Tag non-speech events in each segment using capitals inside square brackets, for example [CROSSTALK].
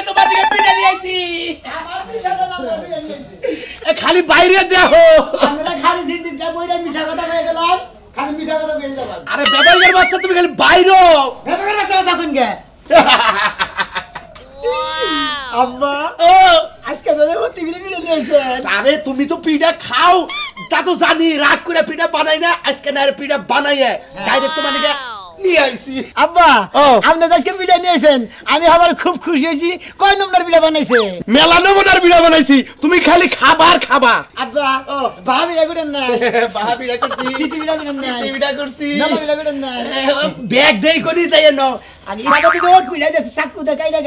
তোমার দিকে পিঠা নিয়ে আইছি খালি বাইরে দেখো। আমরা খালি জিন্দিটা বইরা মিশা কথা কয়ে গেলাম খালি মিশা কথা কয়ে আরে বেবাইয়ের বাচ্চা তুমি খালি বাইরে। ভেবে বাচ্চা বাচ্চা কোন গে? [LAUGHS] আব্বা ও। আজকে ধরে হতে গিয়ে পিঠা নিয়েছেন আরে তুমি তো পিঠা খাও। তা তো জানি রাগ করে পিঠা বানাই না আজকে না পিঠা বানাইয়ে। ডাইরেক্ট তোমার দিকে নিয়ে আইছি। আব্বা আপনি আজকে পিঠা নিয়েছেন আমি আবার খুব খুশি হয়েছি। কয় নম্বর পিঠা বানাইছে? মেলা নমুনার পিঠা বানাইছি। তুমি খালি খাবার খাবা। আব্বা ও। [LAUGHS] করেন না বাহা করছি করেন না করছি। করেন না ব্যাগ দেই করি যাই ন চাকু দে কাইলা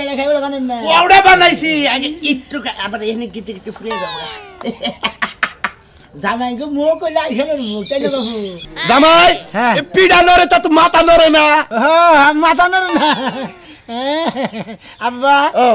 না ওটা বানাইছি। আগে একটু আবার এখানে গিতে গিতে ফুরে যাব। [LAUGHS] জামাই গো মুখ কইলা আইসলেন মুখ বাবু জামাই হ্যাঁ। পিঠা নরে তা তো মাথা নরে না। হ্যাঁ মাথা না। না আব্বা ও।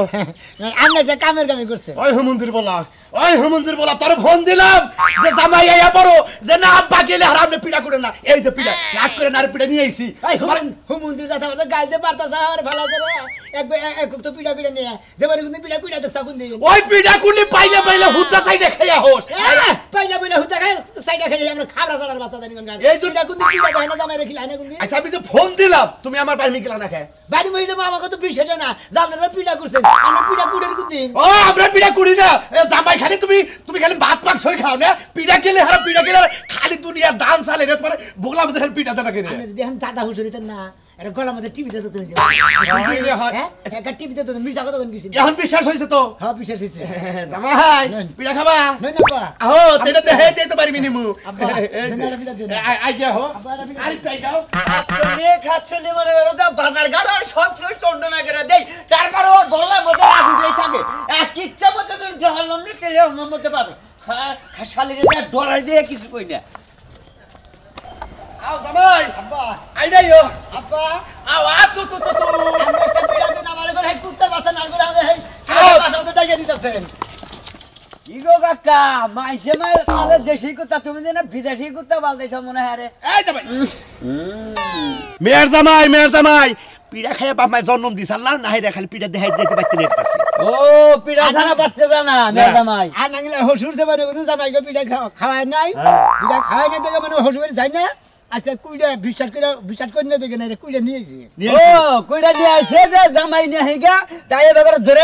আমি একটা কামের কামি করছে। ওই হুমন্দির বলা। ওই হুমন্দির বলা তোর ফোন দিলাম যে জামাই আইয়া পড়ো যে না আব্বা গেলে আপনি পিঠা করে না। এই যে পিঠা রাগ করে না পিঠা নিয়ে আইছি। হুমুন হুমুন্দির কথা বলে গাইছে পারতাছ আর ভালো করে এক এক তো পিঠা করে নিয়ে। দেবারে কিন্তু পিঠা কুইটা দেখছ কোন দিন ওই পিঠা কুলি পাইলে পাইলে হুদ্দা সাইডে খাইয়া হোস। পাইলা বইলা হুতা খাই সাইডা খাই আমরা খাবরা চড়ার বাচ্চা কোন গান এই জন্য- পিঠা কোন দিন পিঠা দেয় না জামাই রেখি লাইনা কোন দিন আচ্ছা আমি যে ফোন দিলাম তুমি আমার বাড়ি মিকিলা না খায়। বাড়ি মহিলা আমাকে তো বিশ্বাস না। যে আপনারা পিঠা করছেন আমরা পিঠা কুড়ের কোন দিন ও আমরা পিঠা করি না। এ জামাই খালি তুমি তুমি খালি ভাত পাক সই খাও, না? পিড়া গেলে হারা পিড়া গেলে খালি দুনিয়ার দাম চালে রে তোমার, বগলা মধ্যে খালি পিঠা দাদা কিনে যদি দাদা হুজুরিতে না এটা গলার মধ্যে টিভিতে তো তুমি হয়? হয়। একটা টিভিতে তো মিশা কথা কোন কিছু এখন বিশ্বাস হয়েছে তো। হ্যাঁ বিশ্বাস হয়েছে। জামাই নেন। পিঠা খাবা? নই না পা আহো তেটা দেহে তেতে পারবি নিমু আব্বা, দেন আর পিঠা দেন। আই গিয়া হো আব্বা, আর পিঠা আরেকটা আই যাও চলে খাচ্ছলে মানে ওরা সব না করে দেই। তারপর ও গলার মধ্যে আগুন দিয়ে থাকে। আজ ইচ্ছা মতো তুমি জহালাম নি তেলে মধ্যে শালিরে ডরাই দিয়ে কিছু কই না। আও জামাই আব্বা আই আব্বা আও আ তু তু তু তু আমরা একটা পিঠা দিন আমার ঘরে কুত্তা বাচ্চা না করে আমরা এই আও। বাচ্চা বাচ্চা দিতেছেন কি গো কাকা মাইসে মাই আলে দেশি কুত্তা তুমি যেন বিদেশি কুত্তা বালতেছ মনে হয় রে এই জামাই মেয়ের জামাই মেয়ের জামাই পিড়া খাইয়া বাপ মায় জন্ম দিস আল্লাহ না হাইরা খালি পিড়া দেখাই দিতে পারতে না ও পিড়া ছানা পাচ্ছে জানা মেদা মাই আর নাগলে হসুর দেবে কোনো জামাই গো খাওয়ায় নাই পিঠা খাওয়াই না দেখে মানে হসুর যাই না আচ্ছা কুইটা বিশ্বাস করে বিশ্বাস করে না দেখে রে কুইটা নিয়েছি। ও কইটা দিয়ে আইছে যে জামাই নিয়ে তাই ধরে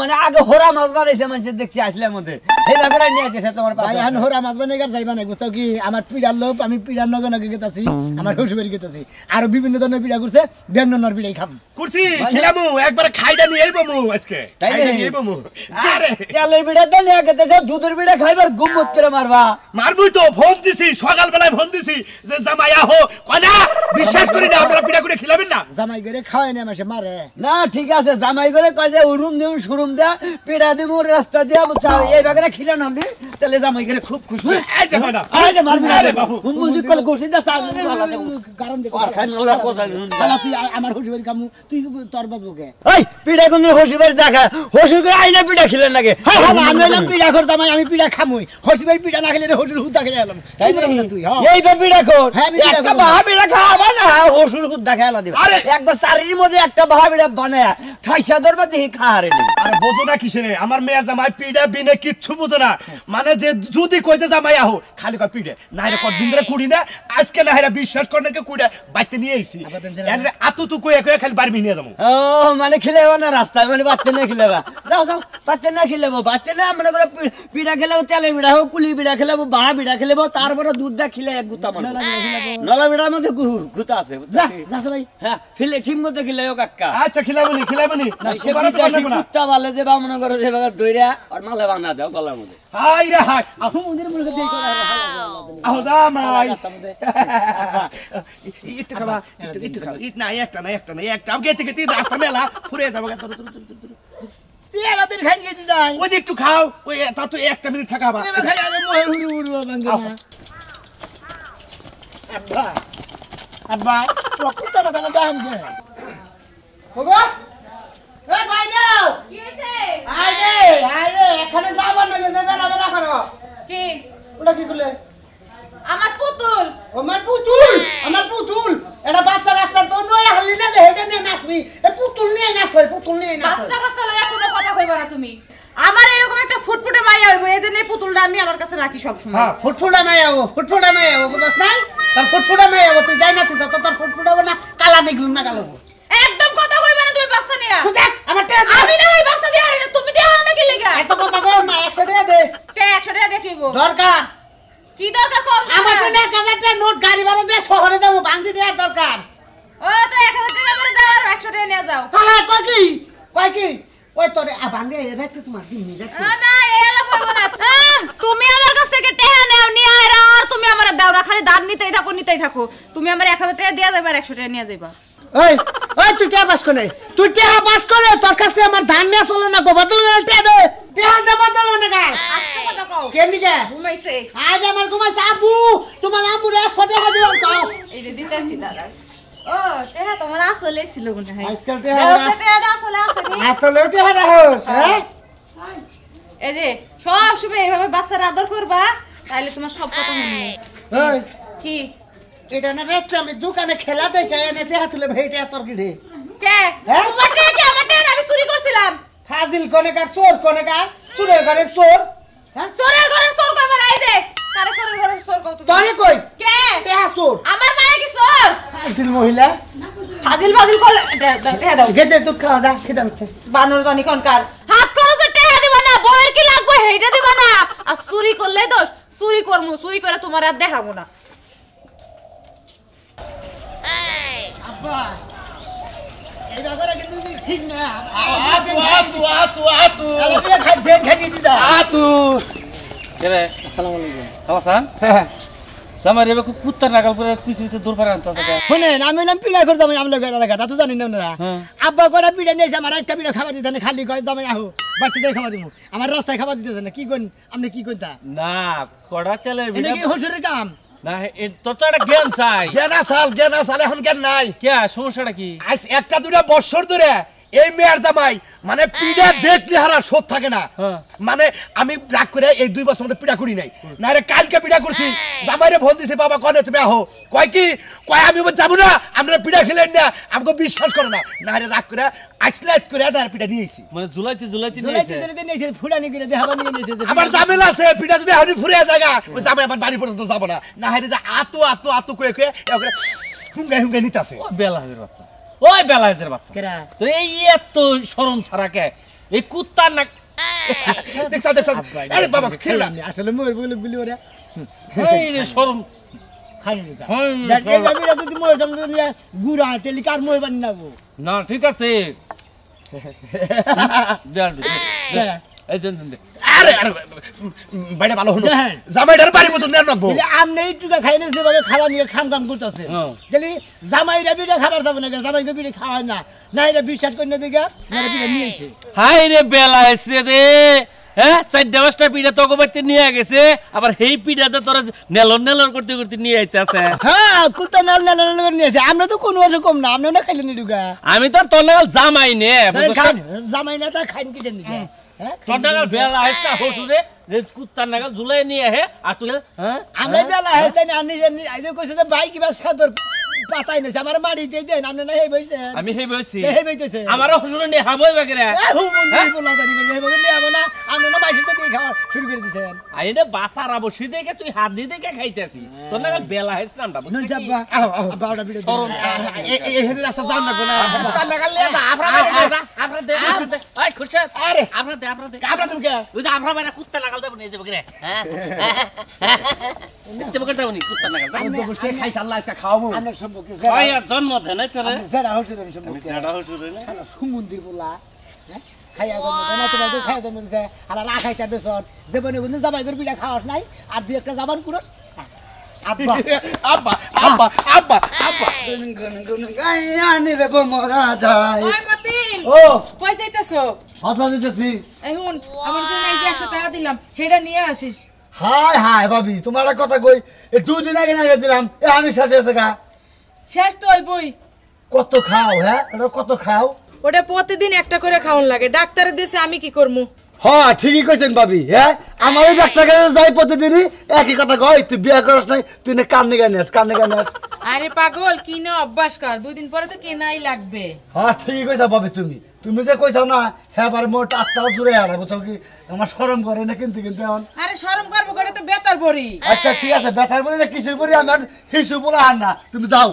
মানে আগে হোরা মাছ বানাইছে মানুষ দেখছি আসলে মধ্যে এই ব্যাপারে নিয়ে আইছে তোমার পাশে। এখন হোরা মাছ বানাই গার যাইবা না বুঝতো কি? আমার পিড়ার লোভ আমি পিড়ার নগে নগে গেতাছি আমার হসুবের গেতাছি। আর বিভিন্ন ধরনের পিড়া করছে ব্যঞ্জনের পিড়াই খাম। কুরসি খিলামু একবারে খাইডা নিয়ে আইবো মু আজকে। তাই খাইডা নিয়ে আইবো মু। আরে। তেলের বিড়া তো নিয়ে গেতেছ দুধের বিড়া খাইবার গুম্মত করে মারবা। মারবুই তো ফোন দিছি সকাল বেলায় ফোন দিছি। যে জামাই আহো কয় না বিশ্বাস করি না আপনারা পিঠা করে খিলাবেন না? জামাই করে খাওয়াই না মাসে মারে। না ঠিক আছে জামাই করে কয় যে উরুম দিম সুরুম দেয়া পিড়া দিম রাস্তা দিয়া এই ব্যাপারে খিলা নলি তাহলে জামাই করে খুব খুশি। এই যে ম্যাডাম আরে যে মারবি। আরে বাবু। হুমুজি কল গোসি দা চাল কারণ দেখো। আর খাই নোলা কোথায়? শালা তুই আমার হসুবের কামু তুই তোর বাবুকে। এই পিড়া কোন হসিবার জায়গা হসি করে আইনা পিড়া খিলেন নাকি? হ্যাঁ হ্যাঁ আমি হলাম পিড়া করতাম আমি পিড়া খামুই। হসুবের পিড়া না খেলে হসুর হুদা খেলে এলাম। তাই বলছিস তুই হ্যাঁ এই বা পিড়া হ্যাঁ, একটা পিড়া খাওয়াবা না? হসুর খুদ দেখা এলা আরে! একবার চারির মধ্যে একটা বাহা পিড়া ঠাইসা ধরবা দেখি খাহারে নেই। আরে বোঝো না কিসে রে আমার মেয়ের জামাই পিড়ে বিনে কিচ্ছু বোঝো না। মানে যে যদি কইতে জামাই আহো খালি কয় পিড়ে। না রে কদিন ধরে কুড়ি না? আজকে না হেরা বিশ্বাস করে নাকি কুড়ে বাইতে নিয়ে আইছি। আতু তু কয়ে কয়ে খালি বাড়ি নিয়ে যাব। ও মানে খিলেবা না রাস্তায় মানে বাচ্চা না খিলেবা। যাও যাও বাচ্চা না খিলেবো বাচ্চা না মনে করে পি- পিঠা তেলে পিঠা হোক কুলি পিঠা খেলেবো বাহা পিঠা খেলেবো তারপরে দুধ দা খিলে এক গুতা মানে নলা পিঠার মধ্যে গুতা আছে। ভাই হ্যাঁ ফিলে ঠিক মতো খিলে ও কাকা আচ্ছা খিলাবনি খিলাবনি। কুত্তা বালে যে বা মনে করো যে দইরা আর মালে বানা দাও গলার মধ্যে। হাই রে হাই। আহু মন্দির মুখে দেই করে আহো রাস্তার মধ্যে। একটু খাবা একটু একটু খাবা। ইট না একটা না একটা না একটা। গেতে গেতে রাস্তা মেলা। ফুরে যাব গা, তুরু, তুরু, তুরু, তুরু, তুরু। তুই এলাদিন খাই গেছি যাই। ওই একটু খাও ওই তা তো একটা মিনিট খাই আমি মোহে না। আব্বা আমার নাচবি। এ পুতুল নিয়ে নাচ পুতুল নিয়ে নাচ বাচ্চা কাচ্চা লইয়া কোনো কথা এরকম একটা ফুটফুটে মাইয়া হইব এই জন্য পুতুলটা আমি আমার কাছে রাখি সব সময় হ্যাঁ ফুটফুটা মাইয়া হব ফুটফুটা মাইয়া হব তার ফুটফুটা নাই আবো তুই যাই না তুই যত তোর ফুটফুটাবো না কালা নিগলু না কালো একদম কথা কইবে না তুমি বাচ্চা নিয়া। তুই দেখ আমার টেয়া আমি না ওই বাচ্চা দিয়ে আরে তুমি দিয়ে আনো নাকি লেগা? এত কথা কো না একশো টাকা দে। তে 100 টাকা দেখিব দরকার। কি দরকার কম আমার জন্য এক হাজার টাকা নোট গাড়ি ভাড়া দিয়ে শহরে যাব ভাঙতে দেওয়ার দরকার। ও তো 1000 টাকা করে দাও আর 100 টাকা নিয়ে যাও। হ্যাঁ হ্যাঁ কয় কি? কয় কি? ওই তোর ভাঙে রাখতে তোমার দিন রাখতে। না এলা কইব না। তুমি আমার কাছ থেকে টাকা নাও নিয়ে আয়রা আর তুমি আমার দাও না খালি দাঁত নিতেই থাকো নিতেই থাকো। তুমি আমার 1000 টাকা দিয়া যাবে আর 100 টাকা নিয়ে যাবা ওই ওই তুই টেহা পাস করে তুই টেহা পাস করে তোর কাছে আমার ধান নিয়ে চলো না গো বদল টেহা দে। টেহা দে বদল না কার আস্তে কথা কও। কে নিকে ঘুমাইছে। আজ আমার ঘুমাইছে। আবু তোমার আম্মুর একশো টাকা দিবাম কাও। এই যে দিতেছি দাদা। ও টেহা তোমার আসলে ছিল হয় আজকাল টেহা ব্যবস্থা আসলে আসলে টেহা রাখোস হ্যাঁ এই যে সব সময় এইভাবে বাচ্চার আদর করবা তাহলে তোমার সব কথা শুনবে ওই কি? এটা না রেচ্ছে আমি দোকানে খেলা দেখে এনে টেহা তুলে ভাই তোর কি রে কে? তোমার টেহা কি? আমার টেহা আমি চুরি করছিলাম ফাজিল কোনেকার চোর কোনেকার চুরের ঘরের চোর হ্যাঁ চোরের ঘরের চোর কইবার আই যে? কারে চোরের ঘরের চোর কও তুমি। তোরে কই? কে? টেহা চোর আমার মায়ে কি চোর ফাজিল মহিলা? ফাজিল ফাজিল করলে টেহা দাও, গেদে তুই খাওয়া দা খেতে মিথ্যে বানর জানি কোনকার হাত খরচে টেহা দিবা না বইয়ের কি লাগবে হেইটা দিবা না। আর চুরি করলে দোষ চুরি করমু চুরি করে তোমার আর দেখাবো না। আব্বা এইটা করে কিন্তু ঠিক না। আতু আতু আতু আতু খাই আতু আসসালামু আলাইকুম। হাসান জামাই রে খুব কুত্তার নাগাল করে পিছে পিছে দূর পারে আনতে আছে শুনেন আমি এলাম পিড়া করে জামাই আমলে গেল এলাকা তা তো জানি না ওনারা হ্যাঁ। আব্বা করে পিড়া নিয়েছে আমার একটা পিড়া খাবার দিতে না খালি কয় জামাই আহো দিয়ে খাবার দিব আমার রাস্তায় খাবার দিতেছে না কি কোন আপনি কি কোন তা না কড়া তেলের বিনা কি হসুরের কাম? না এ তোর তো একটা জ্ঞান চাই। জ্ঞান আসাল জ্ঞান আসাল এখন জ্ঞান নাই। কে সমস্যাটা কি? আজ একটা দুটা বছর ধরে এই মেয়ের জামাই মানে পিঠা দেখলে হারা শোধ থাকে না। হ্যাঁ। মানে আমি রাগ করে এই দুই বছর মধ্যে পিঠা করি নাই। না রে কালকে পিঠা করছি। জামাইরে ফোন দিছে বাবা কনে তুমি আহো। কয় কি? কয় আমি বল যাব না। আমরা পিঠা খেলেন না। আমাকে বিশ্বাস করো না। না রে রাগ করে আইসলাইট করে না পিঠা নিয়েছি মানে জুলাইতে জুলাইতে জুলাইতে জুলাইতে নিয়েছে ফুলানি করে দেখাবা নিয়ে নিয়েছে আমার জামেলা আছে পিঠা যদি হারি ফুরে জায়গা ওই জামাই আমার বাড়ি পর্যন্ত যাব না। না হারে যে আতো আতো আতো কয়ে কয়ে এ করে হুঙ্গাই হুঙ্গাই নিতাছে। ওই বেলাহের বাচ্চা ওই বেলায়েজের বাচ্চা। কেরা? তোর এই এত শরম ছাড়া কে? এই কুত্তার না দেখছা দেখছা। আরে বাবা ছিল আসলে মোর বলে বলি ওরা। এই রে শরম। হ্যাঁ, ঠিক আছে। [LAUGHS] দে, দে, দে। এই দেন দেন দে। আরে আরে বাইরে ভালো হলো। জামাইটার বাড়ি মতো নেন রাখব আমনে এই খাই না যেভাবে খাবার নিয়ে খাম খাম করতেছে। তাহলে জামাইরা বিড়ে খাবার যাবে না জামাইকে বিড়ে খাওয়ায় না। না এটা বিশ্বাস করে না দেখে না বিড়ে নিয়েছে হাই রে বেলা এসরে রে। হ্যাঁ চারটা পাঁচটা পিঠা তোকে বাড়িতে নিয়ে গেছে আবার সেই পিঠাতে তোরা নেলর নেলর করতে করতে নিয়ে আইতেছে। হ্যাঁ কুত্তা নাল আমরা তো কোনো অসুখ কম না আমরা না খাইলেন ঢুকা আমি তো তোর জামাই নে জামাই না তা খাইন কি জানি হ্যাঁ? বেলা হসুরে যে কুত্তার নাগাল জুলাই নিয়ে আহে আর তুই হ্যাঁ? আমরা বেলা হেস্তাই না আনি কইছে যে ভাই কিবা সাদর পাতাই নছে আমার বাড়ি দিয়ে দেন আপনি না হেই বইছে। আমি সেই বলছি হেই বইতেছে। আমার হসুরে নিয়ে হাবই বাগেরে হু বন্ধু বলা জানি হেই বলে নিয়ে না আপনি না বাইশে দিয়ে খাওয়া শুরু করে দিছেন। আইনে বাপার বসি দেখে তুই হাত দিয়ে দেখে খাইতেছি। তোর নাগাল বেলা হেস নামটা নুন চাপা আহ, আহ। বারোটা বিড়ে শরম। এই হেরে রাস্তা যান না। কোনা কুত্তার নাগাল নিয়ে দা আপরা বাইরে দে আপরা দে আপরা দে। ওই খুরশেদ আরে। আপরা দে আপরা দে। কাবরা তুমি কে? ওই যে আমরা বাইরে কুত্তা নাগাল দেবো নিয়ে যাব রে? হ্যাঁ? দেবো করে দেবো কুত্তা নাগাল দা। আমি গোষ্ঠী খাইছ আল্লাহ আজকে খাওয়াবো। আপনার সম্পর্কে জন্ম তোরে। সম্পর্কে হসুরে না সুমন্দির বলা। হ্যাঁ? খাইয়া গেল না তোমার তো খাইয়া জন্ম দিছে আলা না খাইতা বেসন দেবনে কিন্তু জামাই করে পিঠা খাওয়াস নাই আর দুই একটা জাবান কুরস [LAUGHS] আব্বা। আব্বা আব্বা আব্বা আব্বা। আনি দেব মরা যায়। ওই মতিন ও। কই যাইতেছো? কথা দিতেছি এই আমার জন্য এই যে একশো টাকা দিলাম নিয়ে আসিস। হাই হাই ভাবি তোমার কথা কই এই দুই দিন আগে আগে দিলাম এ আমি শেষ হয়েছে গা। শেষ তো ওই বই কত খাও হ্যাঁ? এটা কত খাও? ওটা প্রতিদিন একটা করে খাওয়ান লাগে। ডাক্তারের দেশে আমি কি করব হ্যাঁ ঠিকই কইছেন ভাবি হ্যাঁ? আমার এই ডাক্তার কাছে যাই প্রতিদিনই একই কথা কয় তুই বিয়া করস নাই তুই না কান্নে গানে আস কান্নে গানে আস। আরে পাগল কিনে অভ্যাস কর দুই দিন পরে তো কেনাই লাগবে। হ্যাঁ ঠিকই কইছা ভাবি তুমি। তুমি যে কইছাও না হ্যাঁ বার মোট আটটাও জুড়ে আলা বুঝছ কি? আমার শরম করে না কিন্তু কিন্তু এখন। আরে শরম করব করে তো বেতার বড়ি আচ্ছা ঠিক আছে ব্যথার পরে না কিসের পরে? আমার হিসু বলে আন না। তুমি যাও।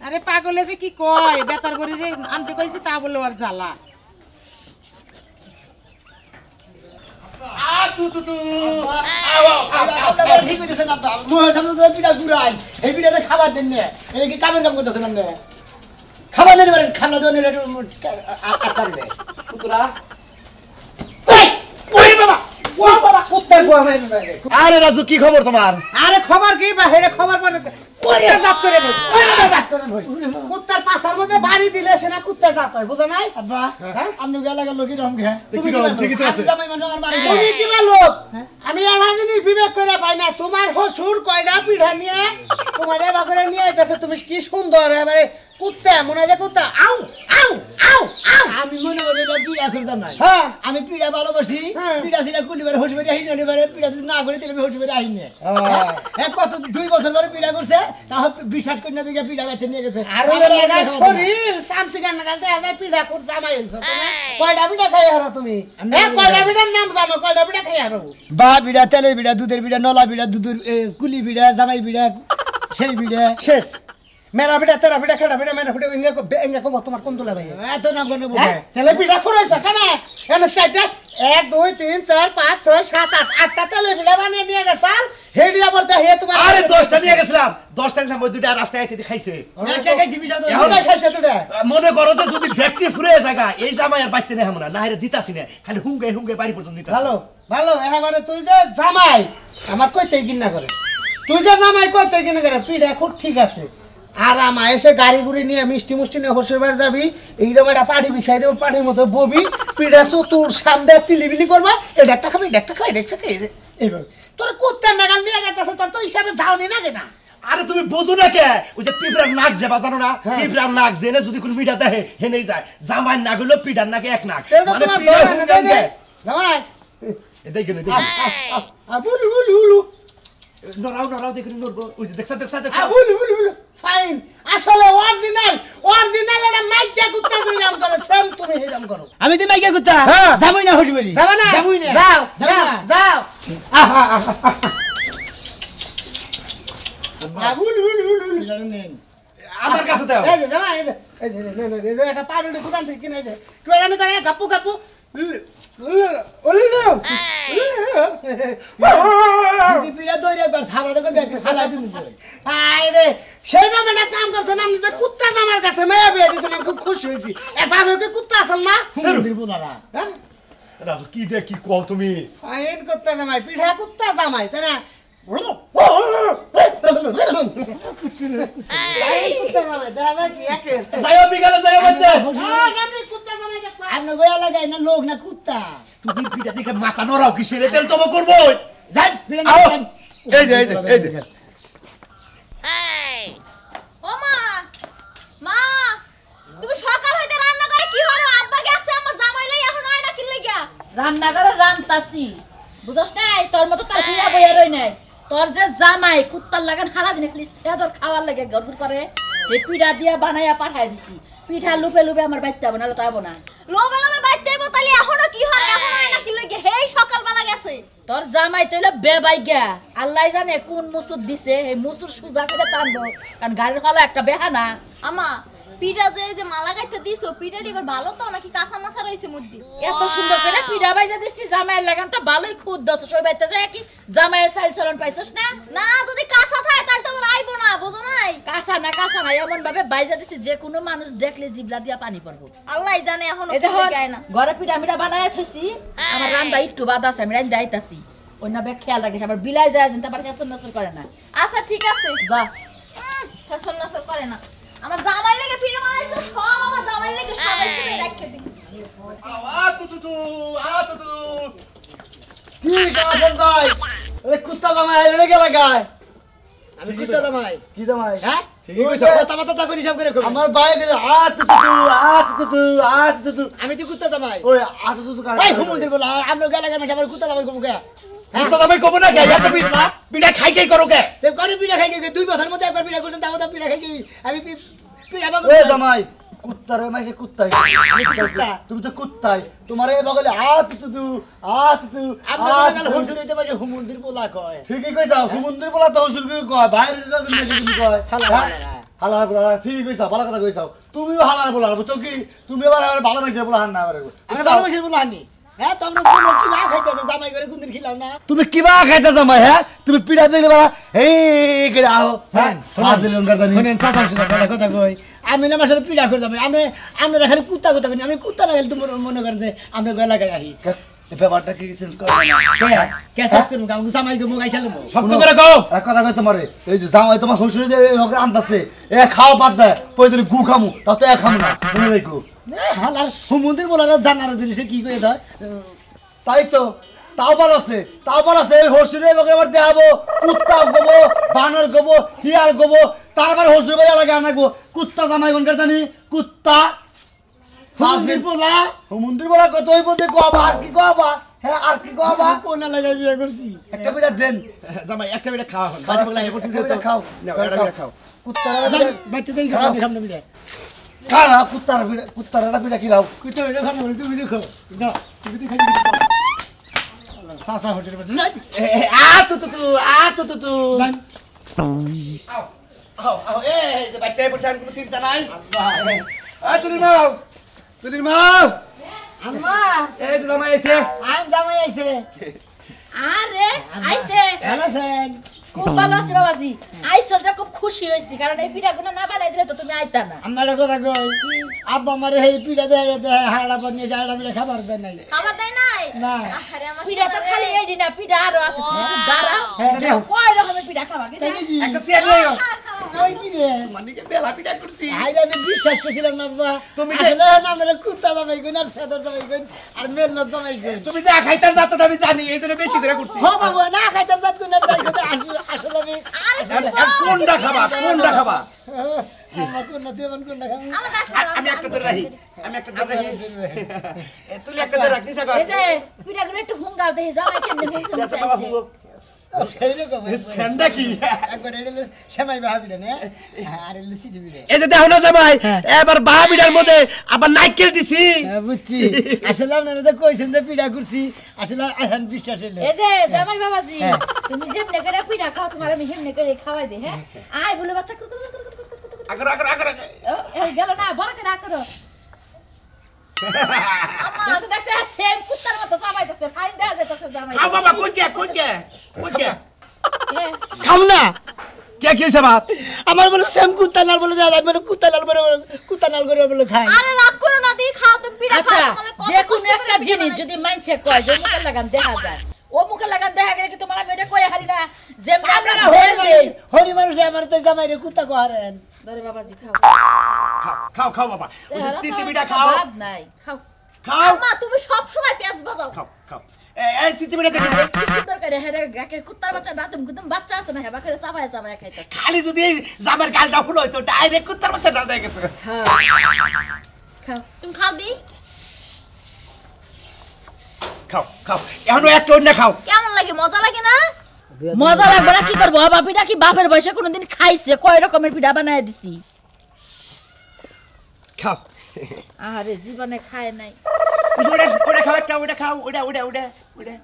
আরে পাগলে যে কি কয় বেতার বড়ি রে আনতে কইছি তা বলে আর জ্বালা খাবার দেন না কি কামের কাম করতেছেন আপনি খাবার নিতে পারেন খানা দেওয়া আটটা দেবে পুতুরা ওই বাবা ও বাবা কুত্তার গোয়া মাই আরে রাজু কি খবর তোমার? আরে খবর কি বা খবর মানে কুত্তা জাত করে নই কুত্তা জাত করে নই কুত্তার পাছার মধ্যে বাড়ি দিলে সেটা কুত্তা জাত হয় বুঝো নাই? আব্বা হ্যাঁ? আমি গেলা গেল কি রকম গে। তো ঠিকই তো আছে। জামাই আমার বাড়ি তুমি কি লোক? আমি আমার জিনিস বিবেক করে পাই না। তোমার হসুর কয়টা পিঠা নিয়ে তোমার এবার করে নিয়ে তুমি কি সুন্দর এবারে কুত্তা মনে হয় কুত্তা। আউ আউ আউ আউ। আমি মনে করি এটা পিড়া করতাম না হ্যাঁ। আমি পিড়া ভালোবাসি। পিড়া ছিল কুলিবার হলিবারে পিড়া যদি না করে তাহলে আহিনে হ্যাঁ। কত দুই বছর পরে পিড়া করছে তাহলে বিশ্বাস করি না পিড়া বেঁচে নিয়ে গেছে। আর ওই লাগাই শরীর দেখা যায় হইছো কয়টা পিঠা খাই হারো তুমি? হ্যাঁ কয়টা পিঠার নাম জানো? কয়টা পিঠা খাই হারো? বা বিড়া তেলের বিড়া দুধের বিড়া নলা বিড়া দুধের কুলি বিড়া জামাই বিড়া সেই বিড়া শেষ। মেরা পিঠা তেরা পিঠা খেলা পিঠা মেরা পিঠা ইঙ্গা কো ইঙ্গা কো তোমার কোন তোলা ভাই? এত নাম কেন হ্যাঁ তেলে পিঠা এনে সাইডটা এক দুই তিন চার পাঁচ ছয় সাত আট আটটা তেলে পিঠা বানিয়ে নিয়ে গেছাল হেডি আবার দে হে তোমার আরে দশটা নিয়ে গেছিলাম। দশটা নিলাম ওই দুটা রাস্তায় আইতে খাইছে কে খাইছি মিশা তো এখন খাইছে তুই মনে করো যে যদি ব্যক্তি ফুরে জায়গা এই জামাই আর বাইতে নেই আমরা না হেরে দিতাছি না। খালি হুঙ্গে হুঙ্গে বাড়ি পর্যন্ত দিতাছি। ভালো ভালো এবারে তুই যে জামাই আমার কইতে কিনা করে। তুই যে জামাই কইতে কিনা করে পিঠা খুব ঠিক আছে। আর আমা এসে গাড়ি গুড়ি নিয়ে মিষ্টি মুষ্টি নিয়ে হোসের বাড়ি যাবি এইরকম একটা পাটি বিছাই দেবো পাটির মতো ববি পিঠা তোর সামনে তিলিবিলি করবা এটা একটা খাবি একটা খাই এটা একটা খাই এইভাবে। তোর কুত্তার নাগাল নিয়ে গেছে তোর তো হিসাবে যাওনি না না। আরে তুমি বোঝো না কে? ওই যে পিঁপড়ার নাক যাবা জানো না? হ্যাঁ। পিঁপড়ার নাক জেনে যদি কোন মিঠা দেহে হেনেই যায়। জামাই নাক হলো পিঠার নাকে এক নাক। মানে দেয় দেয়। জামাই। বুলু বুলু বুলু। নড়াও নড়াও দেখেন নড়বো। ওই যে দেখছা দেখছা দেখছা। বুলু বুলু বুলু। ফাইন আসলে অরিজিনাল অরিজিনাল এটা মাইকা কুত্তা দুই নাম করে সেম তুমি হিরাম করো। আমি তো মাইকে কুত্তা। হ্যাঁ। জামুই না বাড়ি যাবে না। জামুই না? যাও যাও। যাও। আহা। আহা। আহা বুলু বুলু বুলু বুলু নেন। আমার কাছে দাও। এই যে জামাই এই যে এই যে না না এই যে একটা পাউরুটি দোকান থেকে কিনে যে। কেউ জানি করে গাপু গাপু আমার কাছে মেয়ে বিয়ে দিয়েছেন আমি খুব খুশি হয়েছি। এবার কি কুত্তা আসল না। হ্যাঁ? কি দেখ কি কও তুমি? ফাইন করতে জামাই পিঠা কুত্তা জামাই তাই না? হ্যাঁ, লোক না কুত্তা তুমি কি সেরে তেল তবে করব পিড়া। এই যে এই যে হয় নাই তোর মতো তার বিয়া বইয়া রই নাই তোর যে জামাই কুত্তার লাগান হারা দিনে খালি সেদর খাওয়ার লাগে গড়গুড় করে। এই পিঠা দিয়া বানাইয়া পাঠাই দিছি। পিঠা লুপে লুপে আমার বাইতে হবে নাহলে তাবো না। লোবে লোবে বাইতে বোতালি এখনও কি হয় এখন হয় না কি লাগিয়া হেই সকালবেলা গেছে। তোর জামাই তৈলে বেবাই গা আল্লাহ জানে কোন মুসুর দিছে এই মুসুর সুজা করে টানবো। কারণ গাড়ির হলো একটা বেহানা। আমা পিঠা যে যে মালা গাইতে দিছো পিঠাটি এবার ভালো তো নাকি কাঁচা মাছা রইছে মধ্যে এত সুন্দর করে পিঠা বাইজা দিছি জামাইয়ের লাগান তো ভালোই খুদ দছ। সই বাইতে যায় কি? জামাইয়ের চাল চলন পাইছস না? না যদি কাঁচা থাকে তাহলে আবার আইবো না বুঝো নাই? কাঁচা না কাঁচা না এমন ভাবে বাইজা দিছি যে কোনো মানুষ দেখলে জিবলা দিয়া পানি পড়ব। আল্লাহ জানে এখন না। ঘরে পিঠা মিঠা বানায় থইছি আমার রান্দা একটু বাদ আছে আমি রান্দা আইতাছি অন্য ব্যাগ খেয়াল রাখিস আমার বিলাই যায় যেন তারপর হেসন নাসর করে না। আচ্ছা ঠিক আছে। যা। ফ্যাশন নাসর করে না। আমার জামাই লেগে পিঠা বানাইছো সব আমার জামাই লেগে সাজাই সাজাই রাখতে দিই আ তু তু তু আ তু তু। কি ভাই? ওই কুত্তা জামাই আইলে গেলা গায় আমি কুত্তা জামাই। কি জামাই? হ্যাঁ? ঠিকই ওই কইছো। যে কথা মাথা তখন হিসাব করে কবি। আমার ভাই কইছে আ তু তু তু, আ তু তু তু, আ তু তু তু। আমি তো কুত্তা জামাই। ওই আ তু তু তু কার এই হুমুন্দির বলা আমরা গেলা আমার কুত্তা জামাই কবু কে তো তুমি কব না কে? এত পিঠা পিঠা খাই খাই করো কে? তে করে পিড়া খাই গেছে দুই বছর মধ্যে একবার পিড়া করছেন তাও তো পিড়া খাই গেছি আমি পি- পিড়া বাবু জামাই কুত্তারে মাইছে কুত্তাই। তুমি তো কুত্তাই। তোমার বগলে আ তু তু তু তু আমরা আ তু গেল তু। হুজুর হইতে পারে হুমুন্দির পোলা কয়। ঠিকই কই যাও হুমন্দির বলা তো হুসুর করে কয় বাইরের কয়। হালা হ্যাঁ? হালার বলা ঠিকই কইছাও ভালো কথা কইছাও তুমিও হালার বলা বুঝছ কি? তুমি আবার ভালো মাইছে বলা হান না আমি হ্যাঁ তোমরা কোনো কি না খাইতে তো জামাই করে কোনদিন খিলাও না? তুমি কিবা খাইতে জামাই হ্যাঁ? তুমি পিড়া দিলে বাবা এই করে আও হ্যাঁ? ফাজিল গাদানি শুনেন চাচা শুনে বড় কথা কই। আমি না মাসে পিড়া করে যাবে আমি আমরা খালি কুত্তা কথা কই আমি কুত্তা না গেলে তুমি মনে করেন যে আমরা গলা গায়ে আহি। ব্যাপারটা কি চেঞ্জ করে? কে? কে সাজ করব? আমাকে জামাই করে মুগাই চালাবো শক্ত করে কও। এক কথা কই তোমারে এই যে জামাই তোমার শ্বশুর যে ওকে আনতাছে এ খাও বাদ দেয় পয়দিন গু খামু তাও তো এক খামু না মনে রেখো হালার হুমুন্দির বলার জানার জিনিসে কি কই দেয় তাই তো তাও ভালো আছে তাও ভালো আছে লোকে এবার দেখাবো কুত্তা গোবো বানর গোবো হিয়াল গোবো তারপর হসুর বাড়ি লাগে আনাকবো কুত্তা জামাই কোন জানি? কুত্তা। হুমুন্দির পোলা বলা? কত আর কি কোয়াবা হ্যাঁ আর কি কোয়াবা কোন লাগা বিয়ে করছি। একটা বিটা দেন। জামাই একটা বেটা খাওয়া বাড়ি খাও খাও। কুত্তা বাইতে দেই খাব সামনে বিয়ে খানা কুত্তার বিটা কুত্তার একটা বিটা খিলাও। কুত্তা এটা খাব তুমি দেখো দাও তুমি তো খাই সাসা হোটেল এ, এ, আ তু তু তু আ তু তু তু। আও আও এ যে বাইতে আর কোনো চিন্তা নাই? আ তুই মাও তুই মাও। আম্মা। এই তো জামাই এসে আজ জামাই আইছে। [LAUGHS] আরে আইছে। ভালো আছেন খুব ভালো আছি বাবাজি। আইছো যে খুব খুশি হয়েছি কারণ এই পিঠাগুলো না বানাই দিলে তো তুমি আইতা না। আমার কথা কই? আব্বা আমার এই পিঠা দেয় দেয় হাড়া বানিয়ে হাড়া পিঠা খাবার দেয় নাই। খাবার দেয় নাই? না। পিঠা তো খালি এই দিনা পিঠা আরও আছে। একটু হ্যাঁ, কয় রকমের পিঠা খাবা কি একটা চেয়ার নিও কই কি রে? মানে বেলা পিটা করছি। আইরে আমি বিশ্বাস করছিলাম না বাবা। তুমি আসলে না আমরা কুত্তা জামাই কইন আর সেদর জামাই কইন আর মেলনত জামাই কইন তুমি যা খাইতার যাতটা আমি জানি এই জন্য বেশি করে করছি। বাবা না খাইতাম জাত কোনটা খাবা কোনটা খাবা আমি একটা ধরে রাখি আমি একটা ধরে রাখি তুই একটা ধরে রাখতিস এখন এই যে পিঠা করে একটু হুঙ্গাল দেই যাও কেমনে হুঙ্গাল দেই হ্যাঁ। এবার বাহাবিডার মধ্যে আবার নাইকেল দিছি। হ্যাঁ, বুঝছি। আসলে আপনারা তো কইছেন যে পিড়া করছি আসলে আহান বিশ্বাস হইল। এই যে হ্যাঁ। জামাই বাবাজি তুমি যেমনে করে পিড়া খাও তোমার আমি হেমনে করে খাওয়াই দে হ্যাঁ? আয় বলে বাচ্চা কুকু কুকু কুকু আগর আগর আগর এই গেল না বড় করে আগর [LAUGHS] দেখছ দেখছ সেম কুত্তার মতো চাবাইতেছে ফাইন দেয়া যাইতেছে জামাই খাও বাবা কোন কে কোন কে? কোন কে? এ, না। কে কি হইছে আমার বলে সেম কুত্তা লাল বলে দাদা বলে কুত্তা লাল বলে কুত্তা লাল করে বলে খাই আরে রাগ করো না দি খাও তুমি আচ্ছা খাও যে কোনো একটা জিনিস যদি মাইনছে কয় যে মুখে লাগান দেখা যায়। ও মুখে লাগান দেখা গেলে কি তোমার আমি কই হারি না? যে আমরা হরি দেই হরি মানুষ আমার তো জামাই রে কুত্তা কোহারেন ধরে বাবাজি খাও। খাও খাও খাও বাবা। ওই চিতি খাও, খাও। ভাত নাই। খাও। খাও। আম্মা তুমি সব সময় পেঁয়াজ বাজাও খাও খাও। এই দেখে কি সুন্দর করে হেরে গাকের কুত্তার বাচ্চা না তুমি কিন্তু বাচ্চা আছে না হেবা করে চাবায় চাবায় খাইতে খালি যদি এই জামার গালটা ফুল হইতো ডাইরেক্ট কুত্তার বাচ্চা না দেখে তো হ্যাঁ। খাও। তুমি খাও দি। খাও খাও। এখনও একটা অন্য খাও। কেমন লাগে? মজা লাগে না? মজা লাগবে না কি করব? বাবা পিঠা কি বাপের বয়সে কোনোদিন খাইছে? কয় রকমের পিঠা বানায় দিছি? খাও। আরে জীবনে খায় নাই। ওটা খাও একটা ওটা খাও ওটা ওটা ওটা ওটা